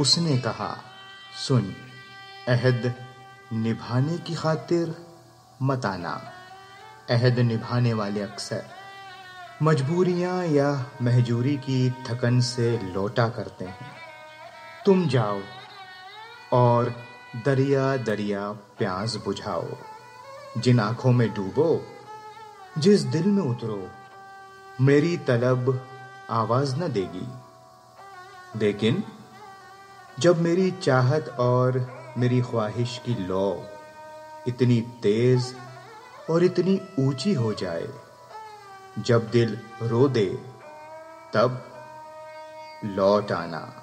उसने कहा, सुन, अहद निभाने की खातिर मत आना। अहद निभाने वाले अक्सर मजबूरियाँ या महजूरी की थकन से लौटा करते हैं। तुम जाओ और दरिया दरिया प्यास बुझाओ। जिन आँखों में डूबो, जिस दिल में उतरो, मेरी तलब आवाज़ न देगी। लेकिन जब मेरी चाहत और मेरी ख्वाहिश की लौ इतनी तेज और इतनी ऊँची हो जाए, जब दिल रो दे, तब लौट आना।